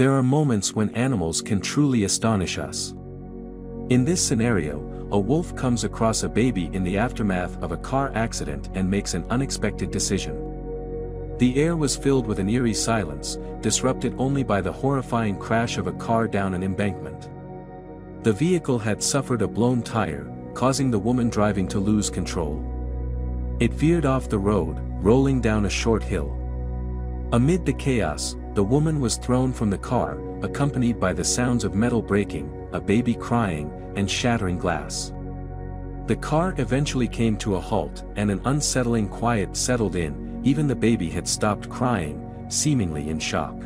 There are moments when animals can truly astonish us. In this scenario, a wolf comes across a baby in the aftermath of a car accident and makes an unexpected decision. The air was filled with an eerie silence, disrupted only by the horrifying crash of a car down an embankment. The vehicle had suffered a blown tire, causing the woman driving to lose control. It veered off the road, rolling down a short hill. Amid the chaos, the woman was thrown from the car, accompanied by the sounds of metal breaking, a baby crying, and shattering glass. The car eventually came to a halt and an unsettling quiet settled in, even the baby had stopped crying, seemingly in shock.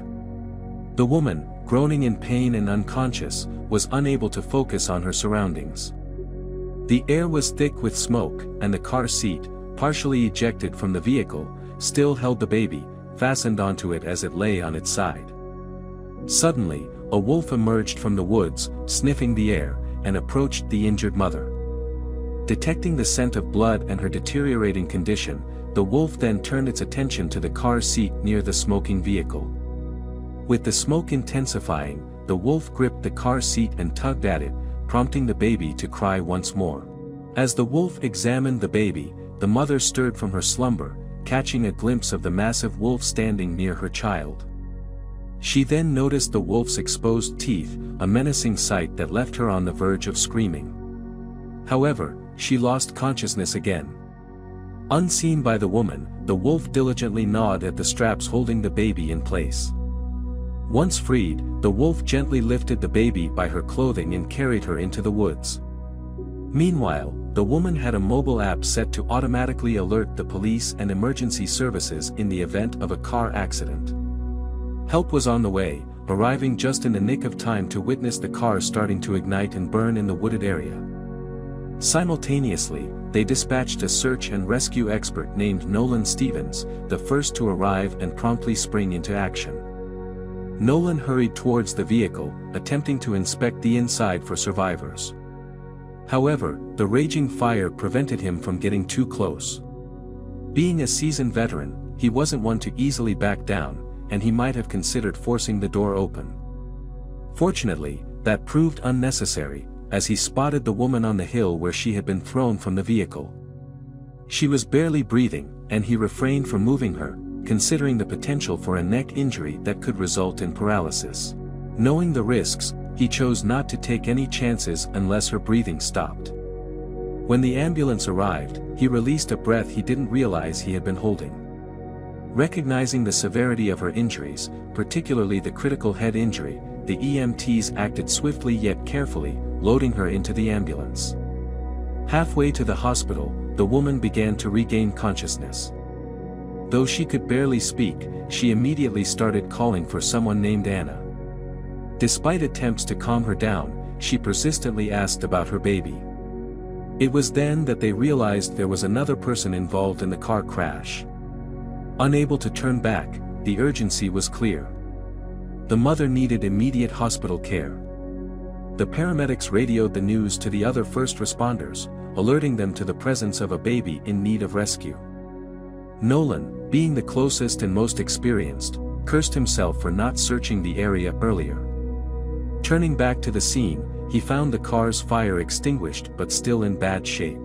The woman, groaning in pain and unconscious, was unable to focus on her surroundings. The air was thick with smoke, and the car seat, partially ejected from the vehicle, still held the baby, fastened onto it as it lay on its side. Suddenly, a wolf emerged from the woods, sniffing the air, and approached the injured mother. Detecting the scent of blood and her deteriorating condition, the wolf then turned its attention to the car seat near the smoking vehicle. With the smoke intensifying, the wolf gripped the car seat and tugged at it, prompting the baby to cry once more. As the wolf examined the baby, the mother stirred from her slumber, catching a glimpse of the massive wolf standing near her child. She then noticed the wolf's exposed teeth, a menacing sight that left her on the verge of screaming. However, she lost consciousness again. Unseen by the woman, the wolf diligently gnawed at the straps holding the baby in place. Once freed, the wolf gently lifted the baby by her clothing and carried her into the woods. Meanwhile, the woman had a mobile app set to automatically alert the police and emergency services in the event of a car accident. Help was on the way, arriving just in the nick of time to witness the car starting to ignite and burn in the wooded area. Simultaneously, they dispatched a search and rescue expert named Nolan Stevens, the first to arrive and promptly spring into action. Nolan hurried towards the vehicle, attempting to inspect the inside for survivors. However, the raging fire prevented him from getting too close. Being a seasoned veteran, he wasn't one to easily back down, and he might have considered forcing the door open. Fortunately, that proved unnecessary, as he spotted the woman on the hill where she had been thrown from the vehicle. She was barely breathing, and he refrained from moving her, considering the potential for a neck injury that could result in paralysis. Knowing the risks, he chose not to take any chances unless her breathing stopped. When the ambulance arrived, he released a breath he didn't realize he had been holding. Recognizing the severity of her injuries, particularly the critical head injury, the EMTs acted swiftly yet carefully, loading her into the ambulance. Halfway to the hospital, the woman began to regain consciousness. Though she could barely speak, she immediately started calling for someone named Anna. Despite attempts to calm her down, she persistently asked about her baby. It was then that they realized there was another person involved in the car crash. Unable to turn back, the urgency was clear. The mother needed immediate hospital care. The paramedics radioed the news to the other first responders, alerting them to the presence of a baby in need of rescue. Nolan, being the closest and most experienced, cursed himself for not searching the area earlier. Turning back to the scene, he found the car's fire extinguished but still in bad shape.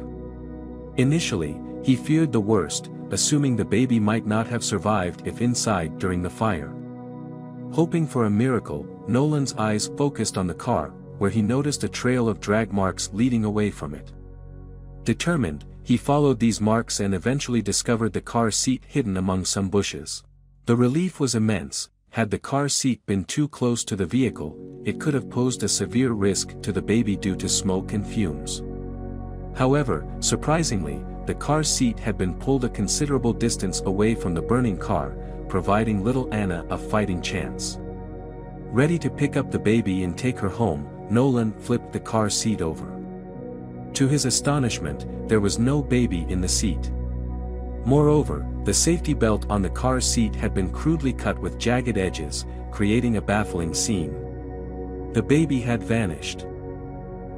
Initially, he feared the worst, assuming the baby might not have survived if inside during the fire. Hoping for a miracle, Nolan's eyes focused on the car, where he noticed a trail of drag marks leading away from it. Determined, he followed these marks and eventually discovered the car seat hidden among some bushes. The relief was immense, had the car seat been too close to the vehicle, it could have posed a severe risk to the baby due to smoke and fumes. However, surprisingly, the car seat had been pulled a considerable distance away from the burning car, providing little Anna a fighting chance. Ready to pick up the baby and take her home, Nolan flipped the car seat over. To his astonishment, there was no baby in the seat. Moreover, the safety belt on the car seat had been crudely cut with jagged edges, creating a baffling scene. The baby had vanished.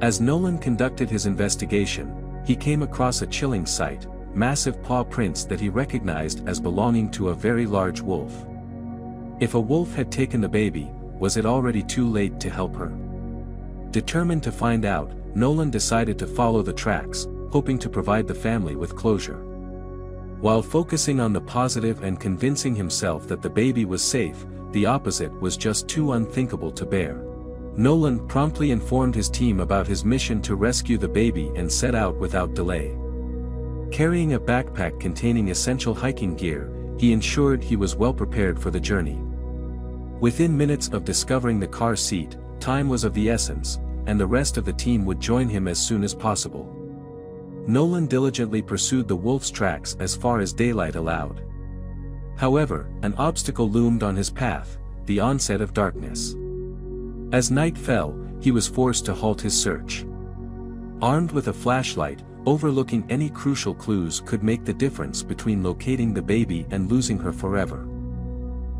As Nolan conducted his investigation, he came across a chilling sight, massive paw prints that he recognized as belonging to a very large wolf. If a wolf had taken the baby, was it already too late to help her? Determined to find out, Nolan decided to follow the tracks, hoping to provide the family with closure. While focusing on the positive and convincing himself that the baby was safe, the opposite was just too unthinkable to bear. Nolan promptly informed his team about his mission to rescue the baby and set out without delay. Carrying a backpack containing essential hiking gear, he ensured he was well prepared for the journey. Within minutes of discovering the car seat, time was of the essence, and the rest of the team would join him as soon as possible. Nolan diligently pursued the wolf's tracks as far as daylight allowed. However, an obstacle loomed on his path, the onset of darkness. As night fell, he was forced to halt his search. Armed with a flashlight, overlooking any crucial clues could make the difference between locating the baby and losing her forever.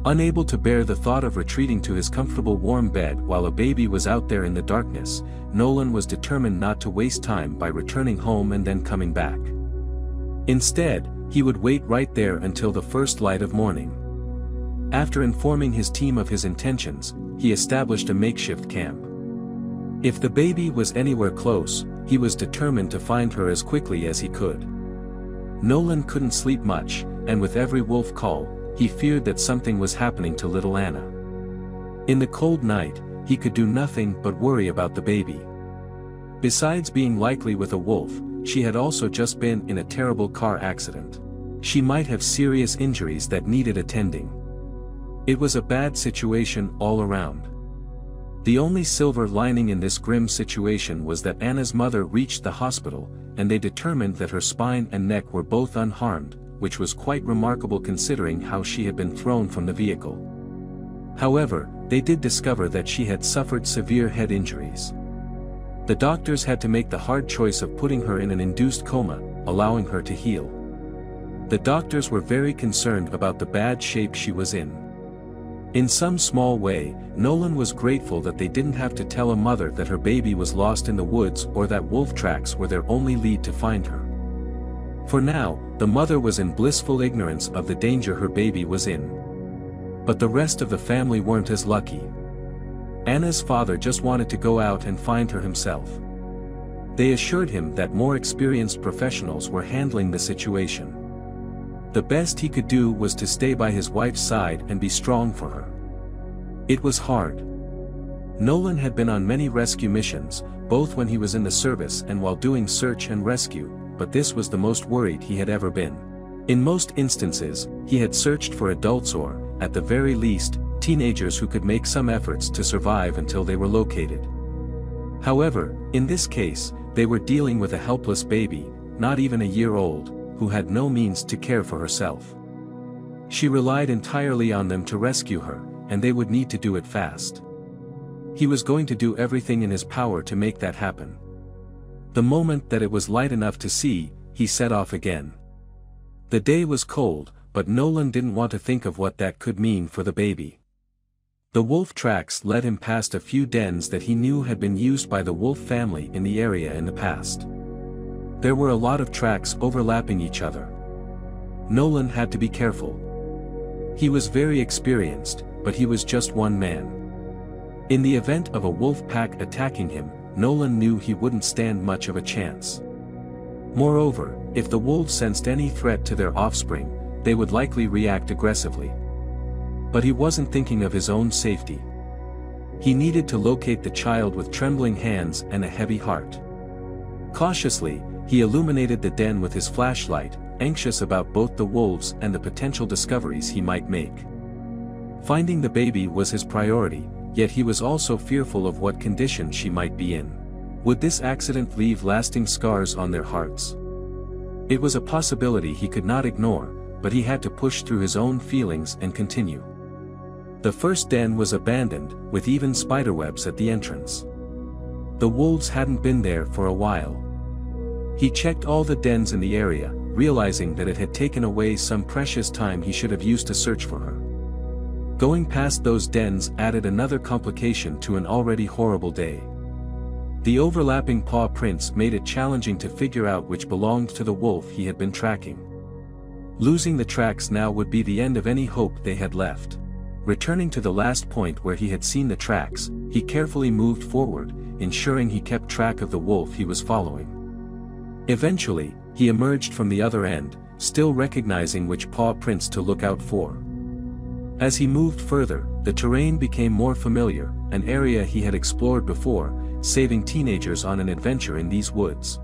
Unable to bear the thought of retreating to his comfortable warm bed while a baby was out there in the darkness, Nolan was determined not to waste time by returning home and then coming back. Instead, he would wait right there until the first light of morning. After informing his team of his intentions, he established a makeshift camp. If the baby was anywhere close, he was determined to find her as quickly as he could. Nolan couldn't sleep much, and with every wolf call, he feared that something was happening to little Anna. In the cold night, he could do nothing but worry about the baby. Besides being likely with a wolf, she had also just been in a terrible car accident. She might have serious injuries that needed attending. It was a bad situation all around. The only silver lining in this grim situation was that Anna's mother reached the hospital, and they determined that her spine and neck were both unharmed, which was quite remarkable considering how she had been thrown from the vehicle. However, they did discover that she had suffered severe head injuries. The doctors had to make the hard choice of putting her in an induced coma, allowing her to heal. The doctors were very concerned about the bad shape she was in. In some small way, Nolan was grateful that they didn't have to tell a mother that her baby was lost in the woods or that wolf tracks were their only lead to find her. For now, the mother was in blissful ignorance of the danger her baby was in. But the rest of the family weren't as lucky. Anna's father just wanted to go out and find her himself. They assured him that more experienced professionals were handling the situation. The best he could do was to stay by his wife's side and be strong for her. It was hard. Nolan had been on many rescue missions, both when he was in the service and while doing search and rescue, but this was the most worried he had ever been. In most instances, he had searched for adults or, at the very least, teenagers who could make some efforts to survive until they were located. However, in this case, they were dealing with a helpless baby, not even a year old, who had no means to care for herself. She relied entirely on them to rescue her, and they would need to do it fast. He was going to do everything in his power to make that happen. The moment that it was light enough to see, he set off again. The day was cold, but Nolan didn't want to think of what that could mean for the baby. The wolf tracks led him past a few dens that he knew had been used by the wolf family in the area in the past. There were a lot of tracks overlapping each other. Nolan had to be careful. He was very experienced, but he was just one man. In the event of a wolf pack attacking him, Nolan knew he wouldn't stand much of a chance. Moreover, if the wolves sensed any threat to their offspring, they would likely react aggressively. But he wasn't thinking of his own safety. He needed to locate the child with trembling hands and a heavy heart. Cautiously, he illuminated the den with his flashlight, anxious about both the wolves and the potential discoveries he might make. Finding the baby was his priority, yet he was also fearful of what condition she might be in. Would this accident leave lasting scars on their hearts? It was a possibility he could not ignore, but he had to push through his own feelings and continue. The first den was abandoned, with even spiderwebs at the entrance. The wolves hadn't been there for a while. He checked all the dens in the area, realizing that it had taken away some precious time he should have used to search for her. Going past those dens added another complication to an already horrible day. The overlapping paw prints made it challenging to figure out which belonged to the wolf he had been tracking. Losing the tracks now would be the end of any hope they had left. Returning to the last point where he had seen the tracks, he carefully moved forward, ensuring he kept track of the wolf he was following. Eventually, he emerged from the other end, still recognizing which paw prints to look out for. As he moved further, the terrain became more familiar, an area he had explored before, saving teenagers on an adventure in these woods.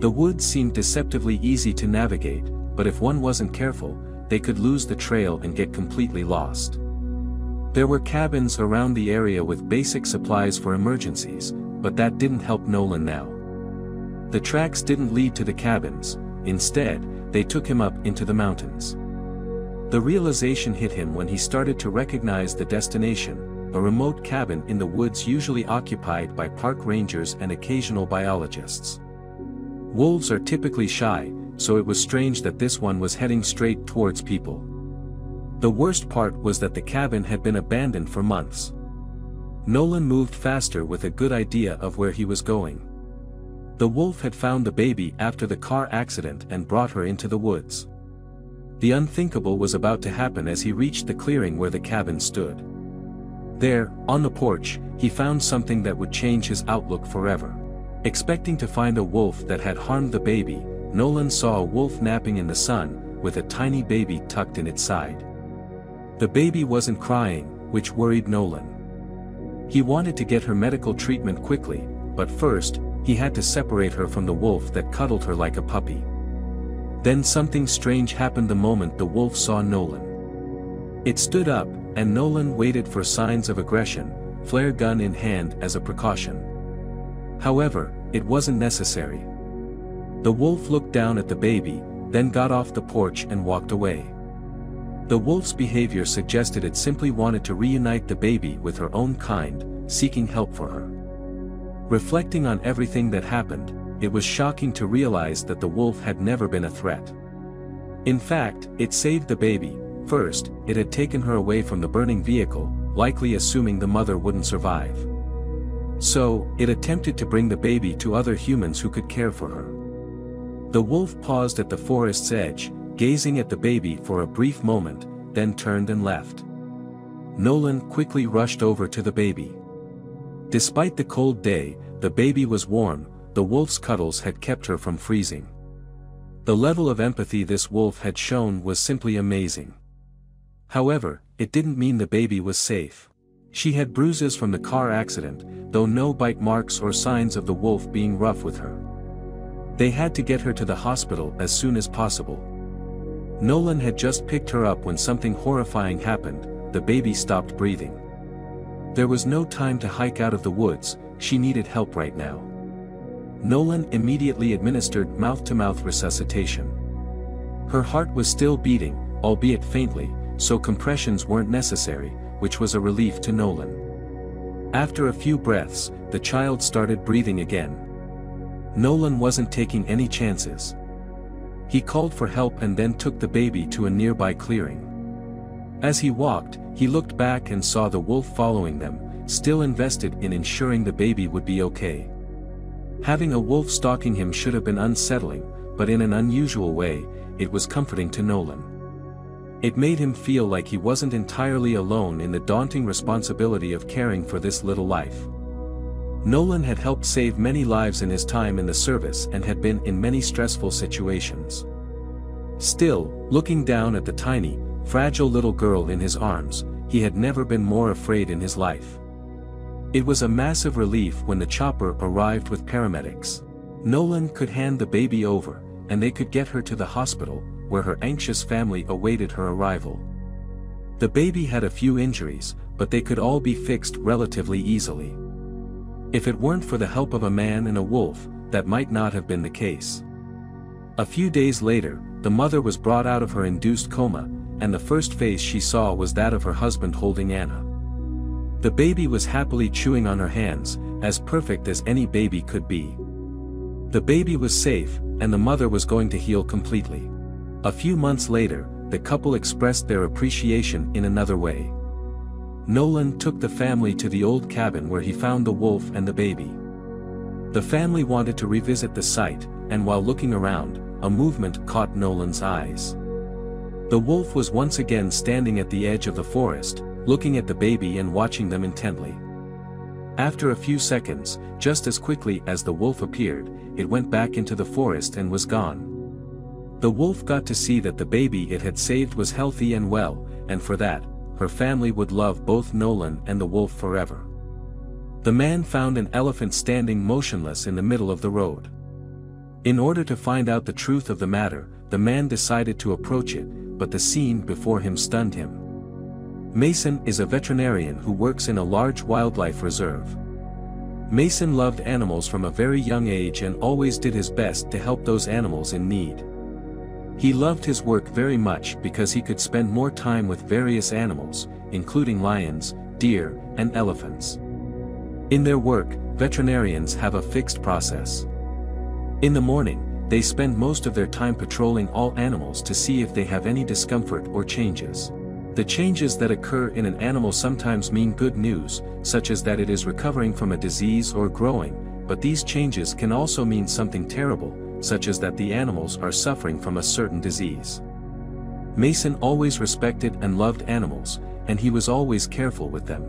The woods seemed deceptively easy to navigate, but if one wasn't careful, they could lose the trail and get completely lost. There were cabins around the area with basic supplies for emergencies, but that didn't help Nolan now. The tracks didn't lead to the cabins, instead, they took him up into the mountains. The realization hit him when he started to recognize the destination, a remote cabin in the woods usually occupied by park rangers and occasional biologists. Wolves are typically shy, so it was strange that this one was heading straight towards people. The worst part was that the cabin had been abandoned for months. Nolan moved faster with a good idea of where he was going. The wolf had found the baby after the car accident and brought her into the woods. The unthinkable was about to happen as he reached the clearing where the cabin stood. There, on the porch, he found something that would change his outlook forever. Expecting to find a wolf that had harmed the baby, Nolan saw a wolf napping in the sun, with a tiny baby tucked in its side. The baby wasn't crying, which worried Nolan. He wanted to get her medical treatment quickly, but first, he had to separate her from the wolf that cuddled her like a puppy. Then something strange happened the moment the wolf saw Nolan. It stood up, and Nolan waited for signs of aggression, flare gun in hand as a precaution. However, it wasn't necessary. The wolf looked down at the baby, then got off the porch and walked away. The wolf's behavior suggested it simply wanted to reunite the baby with her own kind, seeking help for her. Reflecting on everything that happened, it was shocking to realize that the wolf had never been a threat. In fact, it saved the baby, first, it had taken her away from the burning vehicle, likely assuming the mother wouldn't survive. So, it attempted to bring the baby to other humans who could care for her. The wolf paused at the forest's edge, gazing at the baby for a brief moment, then turned and left. Nolan quickly rushed over to the baby. Despite the cold day, the baby was warm, the wolf's cuddles had kept her from freezing. The level of empathy this wolf had shown was simply amazing. However, it didn't mean the baby was safe. She had bruises from the car accident, though no bite marks or signs of the wolf being rough with her. They had to get her to the hospital as soon as possible. Nolan had just picked her up when something horrifying happened, the baby stopped breathing. There was no time to hike out of the woods, she needed help right now. Nolan immediately administered mouth-to-mouth -mouth resuscitation. Her heart was still beating, albeit faintly, so compressions weren't necessary, which was a relief to Nolan. After a few breaths, the child started breathing again. Nolan wasn't taking any chances. He called for help and then took the baby to a nearby clearing. As he walked, he looked back and saw the wolf following them, still invested in ensuring the baby would be okay. Having a wolf stalking him should have been unsettling, but in an unusual way, it was comforting to Nolan. It made him feel like he wasn't entirely alone in the daunting responsibility of caring for this little life. Nolan had helped save many lives in his time in the service and had been in many stressful situations. Still, looking down at the tiny, fragile little girl in his arms, he had never been more afraid in his life. It was a massive relief when the chopper arrived with paramedics. Nolan could hand the baby over, and they could get her to the hospital, where her anxious family awaited her arrival. The baby had a few injuries, but they could all be fixed relatively easily. If it weren't for the help of a man and a wolf, that might not have been the case. A few days later, the mother was brought out of her induced coma, and the first face she saw was that of her husband holding Anna. The baby was happily chewing on her hands, as perfect as any baby could be. The baby was safe, and the mother was going to heal completely. A few months later, the couple expressed their appreciation in another way. Nolan took the family to the old cabin where he found the wolf and the baby. The family wanted to revisit the site, and while looking around, a movement caught Nolan's eyes. The wolf was once again standing at the edge of the forest, looking at the baby and watching them intently. After a few seconds, just as quickly as the wolf appeared, it went back into the forest and was gone. The wolf got to see that the baby it had saved was healthy and well, and for that, her family would love both Nolan and the wolf forever. The man found an elephant standing motionless in the middle of the road. In order to find out the truth of the matter, the man decided to approach it, but the scene before him stunned him. Mason is a veterinarian who works in a large wildlife reserve. Mason loved animals from a very young age and always did his best to help those animals in need. He loved his work very much because he could spend more time with various animals, including lions, deer, and elephants. In their work, veterinarians have a fixed process. In the morning, they spend most of their time patrolling all animals to see if they have any discomfort or changes. The changes that occur in an animal sometimes mean good news, such as that it is recovering from a disease or growing, but these changes can also mean something terrible, such as that the animals are suffering from a certain disease. Mason always respected and loved animals, and he was always careful with them.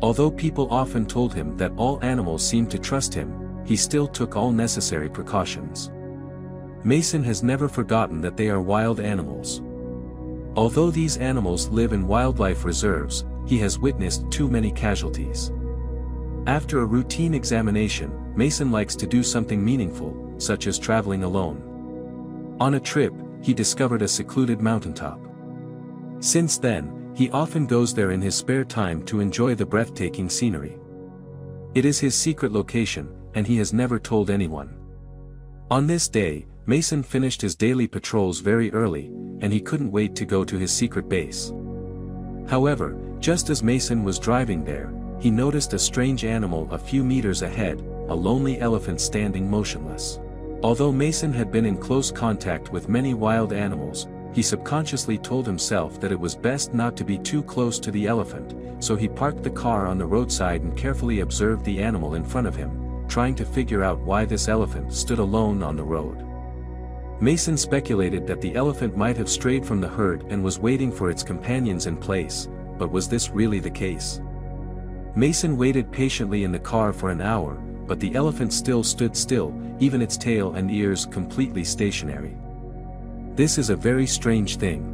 Although people often told him that all animals seemed to trust him, he still took all necessary precautions. Mason has never forgotten that they are wild animals. Although these animals live in wildlife reserves, he has witnessed too many casualties. After a routine examination, Mason likes to do something meaningful, such as traveling alone. On a trip, he discovered a secluded mountaintop. Since then, he often goes there in his spare time to enjoy the breathtaking scenery. It is his secret location, and he has never told anyone. On this day, Mason finished his daily patrols very early, and he couldn't wait to go to his secret base. However, just as Mason was driving there, he noticed a strange animal a few meters ahead, a lonely elephant standing motionless. Although Mason had been in close contact with many wild animals, he subconsciously told himself that it was best not to be too close to the elephant, so he parked the car on the roadside and carefully observed the animal in front of him, trying to figure out why this elephant stood alone on the road. Mason speculated that the elephant might have strayed from the herd and was waiting for its companions in place, but was this really the case? Mason waited patiently in the car for an hour, but the elephant still stood still, even its tail and ears completely stationary. This is a very strange thing.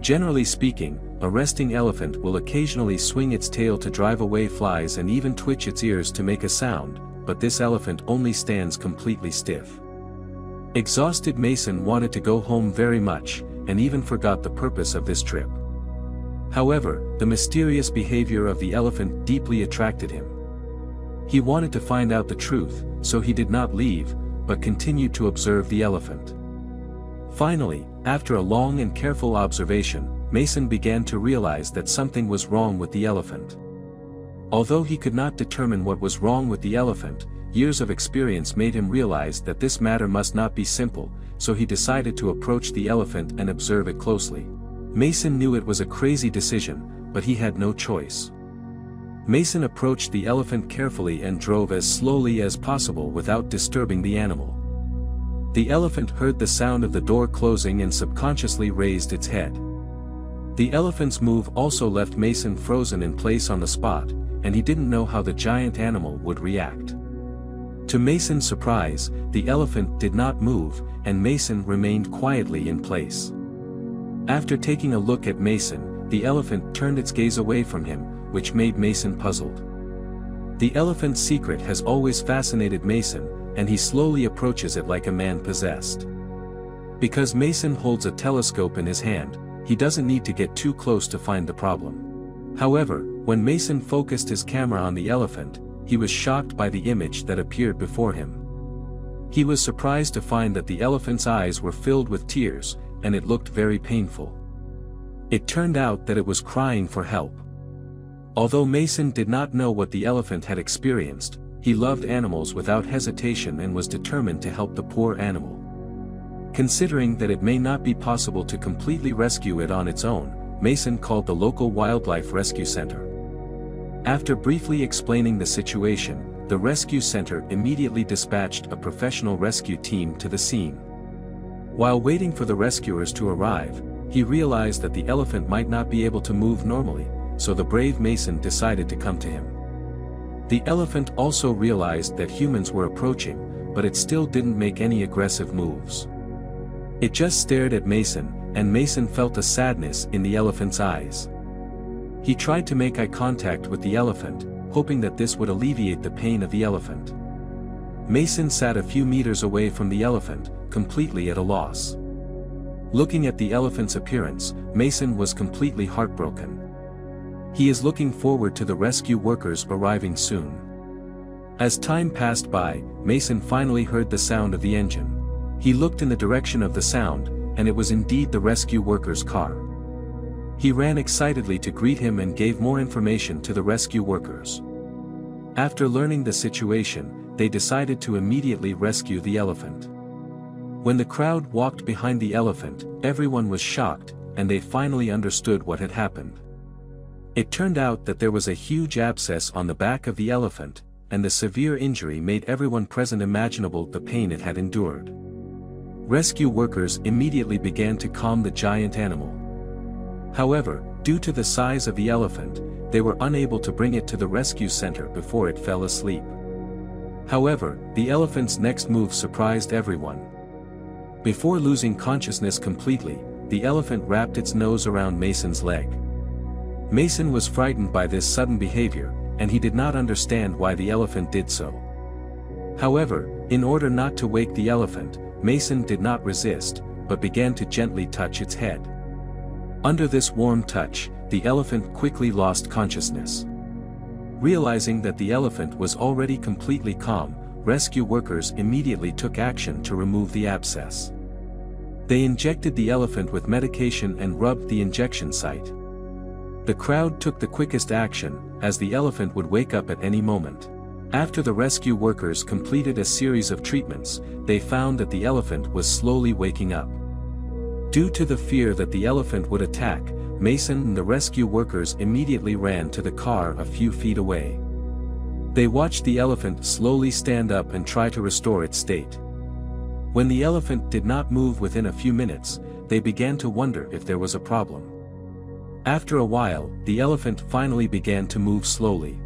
Generally speaking, a resting elephant will occasionally swing its tail to drive away flies and even twitch its ears to make a sound, but this elephant only stands completely stiff. Exhausted Mason wanted to go home very much, and even forgot the purpose of this trip. However, the mysterious behavior of the elephant deeply attracted him. He wanted to find out the truth, so he did not leave, but continued to observe the elephant. Finally, after a long and careful observation, Mason began to realize that something was wrong with the elephant. Although he could not determine what was wrong with the elephant, years of experience made him realize that this matter must not be simple, so he decided to approach the elephant and observe it closely. Mason knew it was a crazy decision, but he had no choice. Mason approached the elephant carefully and drove as slowly as possible without disturbing the animal. The elephant heard the sound of the door closing and subconsciously raised its head. The elephant's move also left Mason frozen in place on the spot, and he didn't know how the giant animal would react. To Mason's surprise, the elephant did not move, and Mason remained quietly in place. After taking a look at Mason, the elephant turned its gaze away from him, which made Mason puzzled. The elephant's secret has always fascinated Mason, and he slowly approaches it like a man possessed. Because Mason holds a telescope in his hand, he doesn't need to get too close to find the problem. However, when Mason focused his camera on the elephant, he was shocked by the image that appeared before him. He was surprised to find that the elephant's eyes were filled with tears, and it looked very painful. It turned out that it was crying for help. Although Mason did not know what the elephant had experienced, he loved animals without hesitation and was determined to help the poor animal. Considering that it may not be possible to completely rescue it on its own, Mason called the local wildlife rescue center. After briefly explaining the situation, the rescue center immediately dispatched a professional rescue team to the scene. While waiting for the rescuers to arrive, he realized that the elephant might not be able to move normally, so the brave Mason decided to come to him. The elephant also realized that humans were approaching, but it still didn't make any aggressive moves. It just stared at Mason, and Mason felt a sadness in the elephant's eyes. He tried to make eye contact with the elephant, hoping that this would alleviate the pain of the elephant. Mason sat a few meters away from the elephant, completely at a loss. Looking at the elephant's appearance, Mason was completely heartbroken. He is looking forward to the rescue workers arriving soon. As time passed by, Mason finally heard the sound of the engine. He looked in the direction of the sound, and it was indeed the rescue workers' car. He ran excitedly to greet him and gave more information to the rescue workers. After learning the situation, they decided to immediately rescue the elephant. When the crowd walked behind the elephant, everyone was shocked, and they finally understood what had happened. It turned out that there was a huge abscess on the back of the elephant, and the severe injury made everyone present imaginable the pain it had endured. Rescue workers immediately began to calm the giant animal. However, due to the size of the elephant, they were unable to bring it to the rescue center before it fell asleep. However, the elephant's next move surprised everyone. Before losing consciousness completely, the elephant wrapped its nose around Mason's leg. Mason was frightened by this sudden behavior, and he did not understand why the elephant did so. However, in order not to wake the elephant, Mason did not resist, but began to gently touch its head. Under this warm touch, the elephant quickly lost consciousness. Realizing that the elephant was already completely calm, rescue workers immediately took action to remove the abscess. They injected the elephant with medication and rubbed the injection site. The crowd took the quickest action, as the elephant would wake up at any moment. After the rescue workers completed a series of treatments, they found that the elephant was slowly waking up. Due to the fear that the elephant would attack, Mason and the rescue workers immediately ran to the car a few feet away. They watched the elephant slowly stand up and try to restore its state. When the elephant did not move within a few minutes, they began to wonder if there was a problem. After a while, the elephant finally began to move slowly.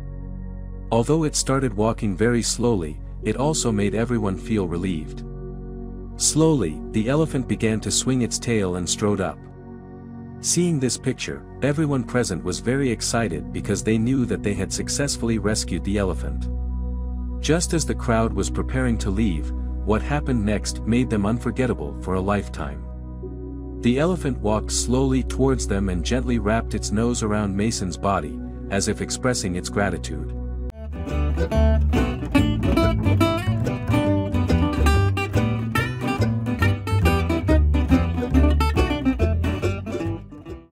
Although it started walking very slowly, it also made everyone feel relieved. Slowly, the elephant began to swing its tail and strode up. Seeing this picture, everyone present was very excited because they knew that they had successfully rescued the elephant. Just as the crowd was preparing to leave, what happened next made them unforgettable for a lifetime. The elephant walked slowly towards them and gently wrapped its nose around Mason's body, as if expressing its gratitude.